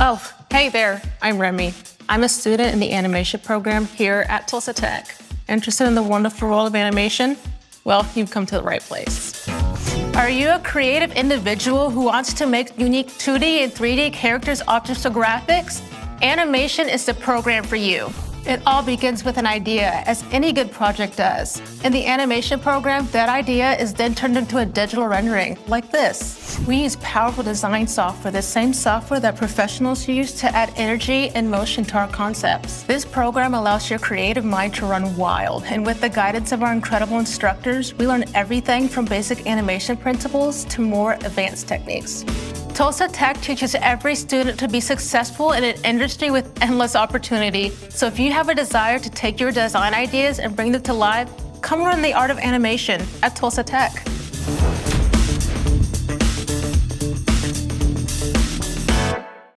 Oh, hey there, I'm Remy. I'm a student in the animation program here at Tulsa Tech. Interested in the wonderful world of animation? Well, you've come to the right place. Are you a creative individual who wants to make unique 2D and 3D characters, objects, or graphics? Animation is the program for you. It all begins with an idea, as any good project does. In the animation program, that idea is then turned into a digital rendering, like this. We use powerful design software, the same software that professionals use to add energy and motion to our concepts. This program allows your creative mind to run wild, and with the guidance of our incredible instructors, we learn everything from basic animation principles to more advanced techniques. Tulsa Tech teaches every student to be successful in an industry with endless opportunity. So if you have a desire to take your design ideas and bring them to life, come learn the art of animation at Tulsa Tech.